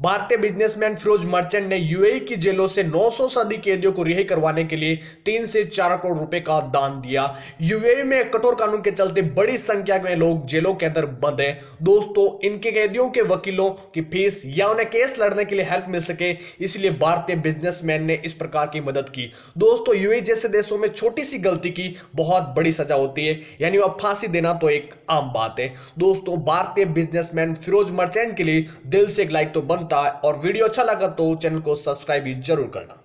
भारतीय businessman Firoz merchant ने UAE की जेलों से 900 से अधिक कैदियों को रिहाई करवाने के लिए तीन से चार करोड़ रुपए का दान दिया। यूएई में कठोर कानून के चलते बड़ी संख्या में लोग जेलों के अंदर बंद हैं। दोस्तों, इनके कैदियों के वकीलों की फ़ीस या उन्हें केस लड़ने के लिए हेल्प मिल सके, इसलिए भारतीय बिजनेसमैन ने इस प्रकार की मदद की। दोस्तों यूएई जैसे देशों में छोटी सी गलती की बहुत बड़ी सजा होती है, यानी वह फांसी देना तो एक आम बात है। दोस्तों, भारतीय बिजनेसमैन फिरोज मर्चेंट के लिए दिल से एक लाइक तो बनता है। और वीडियो अच्छा लगा तो चैनल को सब्सक्राइब भी ज़रूर करना।